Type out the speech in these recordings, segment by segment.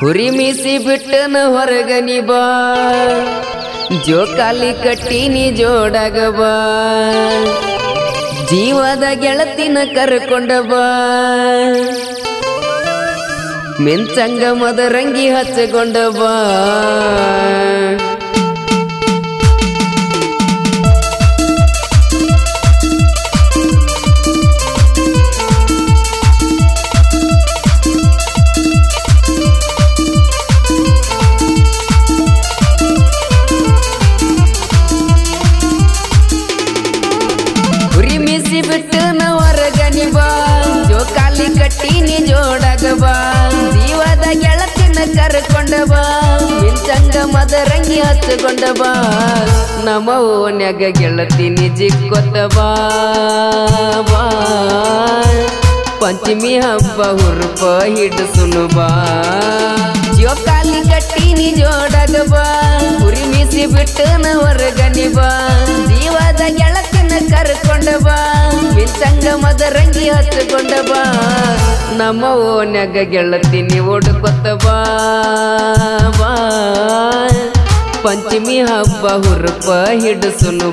ಹುರಿ ಮೀಸಿ ಬಿಟ್ಟನ ಹೊರಗನಿ ಬಾ. ಜೋಕಾಲಿ ಕಟ್ಟಿನಿ ಜೋಡಾಗ ಬಾ. ಜೀವದ ಗೆಳತಿನ ಕರ್ಕೊಂಡ ಬಾ. ಮಿಂಚಂಗ ಮದರಂಗಿ ಹಚ್ಚಿಕೊಂಡ ಬಾ. ಕಟ್ಟಿನಿ ಜೋಡಗವ ಬಾ. ಜೀವದ ಗೆಳತಿನ ಕರ್ಕೊಂಡವ ಬಾ. ಮಿಂಚಂಗ ಮದರಂಗಿ ಹಚ್ಚಕೊಂಡ ಬಾ. ನಮ್ಮ ಓನ್ಯಾಗ ಗೆಳತಿನಿ ಜಿಕ್ಕೊತವ. ಪಂಚಮಿ ಹಬ್ಬ ಹುರುಪ ಹಿಡ ಬಾ. ಜೋಕಾಲಿ ಕಟ್ಟಿನಿ ಜೋಡಾಗ ಬಾ. ಹುರಿ ಮೀಸಿ ದೀವದ ನ ಹೊರಗನಿ ಬಾ ಜೀವದ ಗೆಳತಿನ ಕರ್ಕೊಂಡ ಬಾ ಮಿಂಚಂಗ ಮದರಂಗಿ ಹಚ್ಕೊಂಡ ಬಾ ನಮ್ಮ ಓನ್ಯಾಗ ಗೆಳತಿನಿ ಓಡ್ಕೊತ್ತ ಬಾ ಬಾ ಪಂಚಮಿ ಹಬ್ಬ ಹುರುಪ ಹಿಡಿಸುನು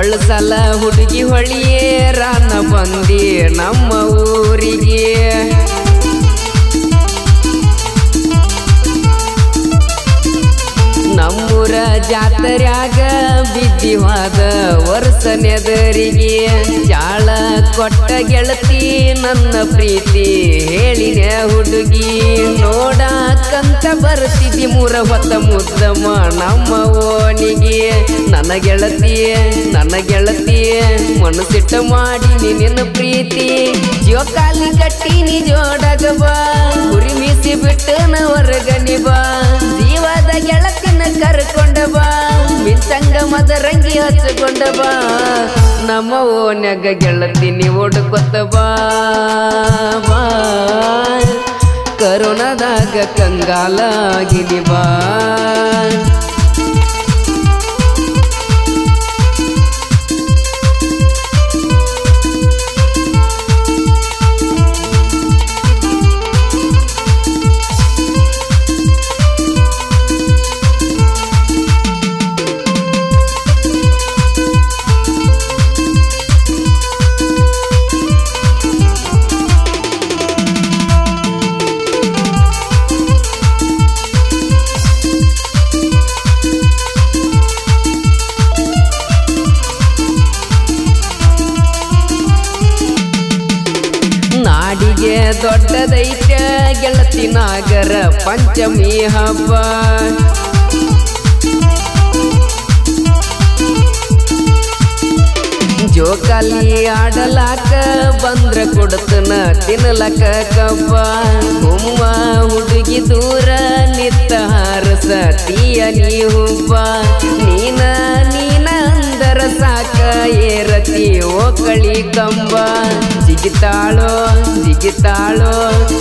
ಹೊಳಸಲ ಹುಡುಗಿ ಹೊಳಿಯೇ, ರಾನ ಬಂದಿ ನಮ್ಮ ಊರಿಗೆ. ನಮ್ಮೂರ ಜಾತ್ರ್ಯಾಗ ಬಿದ್ದಿವಾದ ವರ್ಷ ನೆದರಿಗೆ ಜಾಳ ಕೊಟ್ಟ ಗೆಳತಿ ನನ್ನ ಪ್ರೀತಿ ಹೇಳಿನ ಹುಡುಗಿ. ನೋಡಕಂತ ಬರ್ತಿದ್ದಿ ಮೂರ ಹೊತ್ತ ಮುದ್ದಮ್ಮ ನಮ್ಮ ಓಣಿಗೆ ನನ್ನ ಗೆಳತಿಯೇ ನನ್ನ ಗೆಳತಿ, ಮನಸ್ಸಿಟ್ಟ ಮಾಡಿ ನಿನ್ನ ಪ್ರೀತಿ. ಜೋಕಾಲಿ ಕಟ್ಟಿನಿ ಜೋಡಾಗ ಬಾ ಗುರಿ ಮೀಸಿ ಬಿಟ್ಟು ನ ಹೊರಗನಿ ಬಾ. ಜೀವದ ಗೆಳತಿನ ಕರ್ಕೊಂಡ ಬಾ, ಮಿಂಚಂಗ ಮದರಂಗಿ ಹಚ್ಕೊಂಡ ಬಾ. ನಮ್ಮ ಓನ್ಯಾಗ ಗೆಳತಿನಿ ಓಡ್ಕೊತ ಬಾ ಬಾ. ಕರೋನಾದಾಗ ಕಂಗಾಲಾಗಿನಿ ಬಾ. ನಾಡಿಗೆ ದೊಡ್ಡದೈತ ಗೆಳತಿ ನಾಗರ ಪಂಚಮಿ ಹಬ್ಬ. ಜೋಕಾಲಿ ಆಡಲಾಕ ಬಂದ್ರ ಕೊಡ್ತನ ತಿನ್ನಲಕ ಕಬ್ಬ ಹುಮ್ಮ ಹುಡುಗಿ ದೂರ ನಿತ್ತ ಹಾರಸ ತೀಯ ನೀ ಹುಬ್ಬ ನೀನ ಅಂದರ ಸಾಕ ಏರತಿ ಓಕಳಿ ಕಂಬ. ಜಿಗಿತಾಳೋ ಜಿಗಿತಾಳೋ,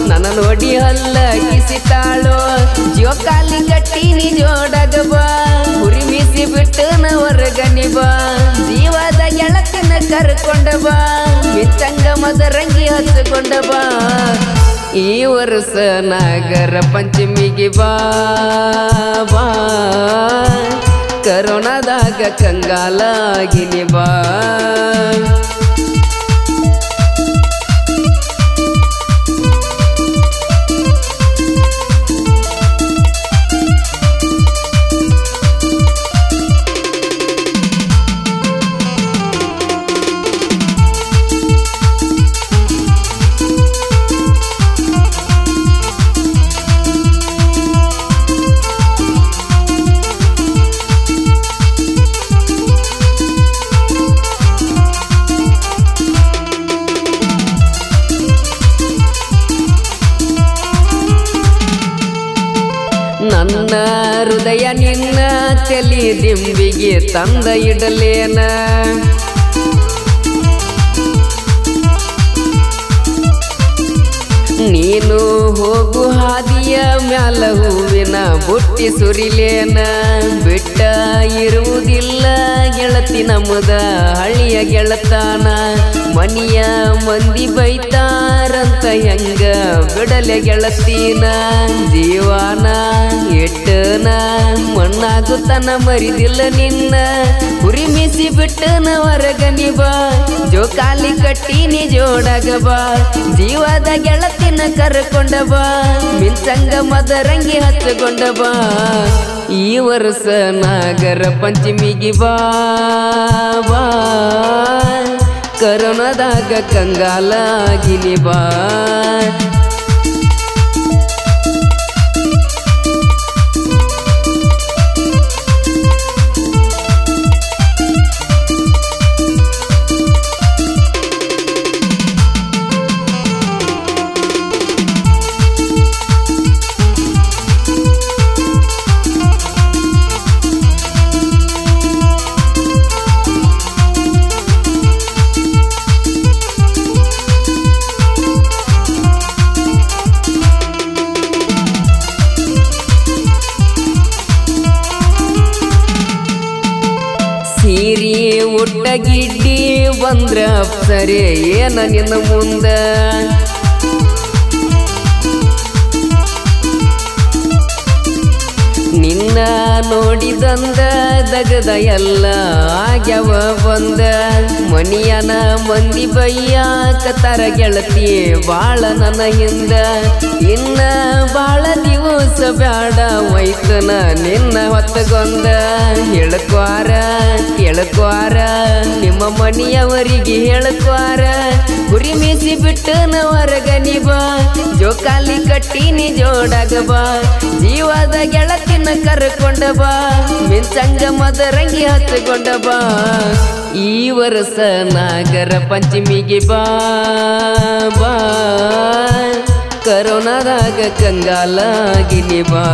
ನನ್ನ ನೋಡಿ ಹಲ್ಲ ಕಿಸಿತಾಳೋ ಜೋಕಾಲಿ ಕಟ್ಟಿನಿ ಜೋಡಗ ಬಾ. ಹುರಿ ಮೀಸಿ ಬಿಟ್ಟು ನ ಹೊರಗನಿ ಬಾ. ಜೀವದ ಗೆಳತಿನ ಕರ್ಕೊಂಡ ಬಾ. ಮಿಂಚಂಗ ಮದರಂಗಿ ಹಚ್ಕೊಂಡ ಬಾ. ಈ ವರ್ಷ ನಾಗರ ಪಂಚಮಿಗೆ ಬಾ ಬಾ. ಕಂಗಾಲಾಗಿನಿ ಬಾ. ಹೃದಯ ನಿನ್ನ ಚಲಿ ದಿಂಬಿಗೆ ತಂದ ಇಡಲೇನ? ನೀನು ಹೋಗು ಹಾದಿಯ ಮ್ಯಾಲ ಹೂವಿನ ಬುಟ್ಟಿ ಸುರಿಲೇನ? ಬಿಟ್ಟ ಇರುವುದಿಲ್ಲ ಗೆಳತಿ ನಮ್ಮದ ಹಳ್ಳಿಯ ಗೆಳತಾನ. ಮನಿಯ ಮಂದಿ ಬೈತಾರಂತ ಹೆಂಗ ಬಿಡಲೆ ಗೆಳತೀನ? ಜೀವಾನ ಎಟ್ಟನ ಮಣ್ಣಾಗುತ್ತನ ಮರಿದಿಲ್ಲ ನಿನ್ನ. ಉರಿಮಿಸಿ ಬಿಟ್ಟನ ಹೊರಗನಿ ಬಾ. ಜೋಕಾಲಿ ಕಟ್ಟಿನಿ ಜೋಡಾಗ ಬಾ. ಜೀವದ ಗೆಳತಿನ ಕರ್ಕೊಂಡ ಬಾ. ಮಿಂಚಂಗ ಮದರಂಗಿ ಹಚ್ಚಕೊಂಡ ಈ ವರ್ಷ ನಾಗರ ಪಂಚಮಿಗೆ ಬಾ ಬಾ. ಕರೋನದಾಗ ಕಂಗಾಲಾಗಿನಿ ಬಾ. ಗಿಡ್ಡಿ ಬಂದ್ರ ಅಪ್ಸರೆ, ಏನ ನಿನ್ನ ಮುಂದ? ನಿನ್ನ ನೋಡಿದಂದ ದಗದ ಎಲ್ಲ ಆಗ್ಯವ ಬಂದ ಮನಿಯನ ಮಂದಿ ಬೈಯಾಕತರ ಗೆಳತಿ, ಬಾಳ ನನ್ನ ಹಿಂದ. ಇನ್ನ ಬಾಳ ದಿವಸ ಬ್ಯಾಡ ವೈತನ ನಿನ್ನ ಹೊತ್ತಗೊಂದ ಹೇಳಕ್ವಾರ, ಕೇಳ್ಕ್ವಾರ, ನಿಮ್ಮ ಮನೆಯವರಿಗೆ ಹೇಳಕ್ವಾರ. ಗುರಿ ಮೀಸಿ ಬಿಟ್ಟು ಹೊರಗನಿ ಬಾ ಜೋಕಾಲಿ ಕಟ್ಟಿನಿ ಜೋಡಾಗ ಬಾ. ಜೀವದ ಗೆಳತಿನ ಕರ್ಕೊಂಡ ಬಾ ಮಿಂಚಂಗ ಮದರಂಗಿ ಹತ್ಕೊಂಡ ಬಾ. ಈ ವರ್ಷ ನಾಗರ ಪಂಚಮಿಗೆ ಬಾ ಬಾ. ಕರೋನಾದಾಗ ಕಂಗಾಲಾಗಿನಿ ಬಾ.